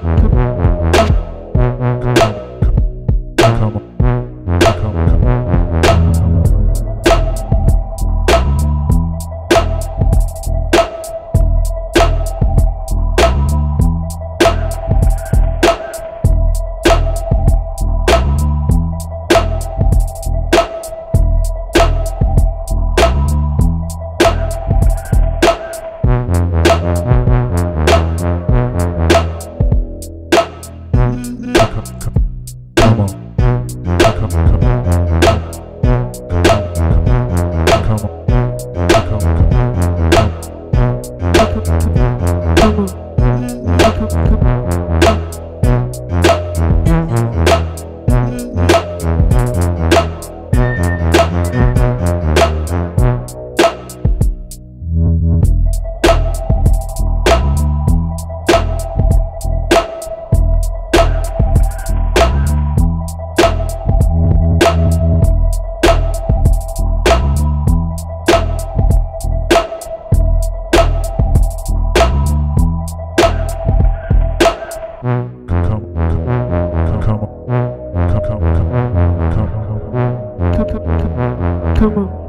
come, come, Come on. come on.